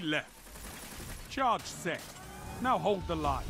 left. Charge set. Now hold the line.